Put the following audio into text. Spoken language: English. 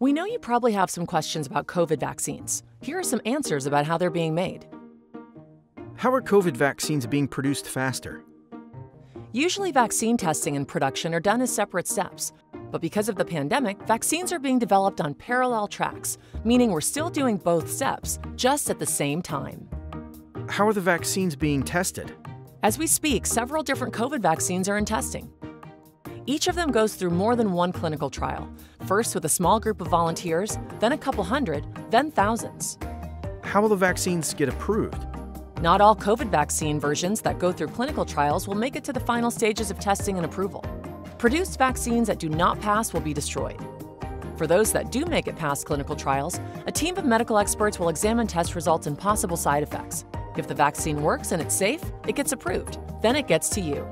We know you probably have some questions about COVID vaccines. Here are some answers about how they're being made. How are COVID vaccines being produced faster? Usually, vaccine testing and production are done as separate steps. But because of the pandemic, vaccines are being developed on parallel tracks, meaning we're still doing both steps, just at the same time. How are the vaccines being tested? As we speak, several different COVID vaccines are in testing. Each of them goes through more than one clinical trial, first with a small group of volunteers, then a couple hundred, then thousands. How will the vaccines get approved? Not all COVID vaccine versions that go through clinical trials will make it to the final stages of testing and approval. Produced vaccines that do not pass will be destroyed. For those that do make it past clinical trials, a team of medical experts will examine test results and possible side effects. If the vaccine works and it's safe, it gets approved. Then it gets to you.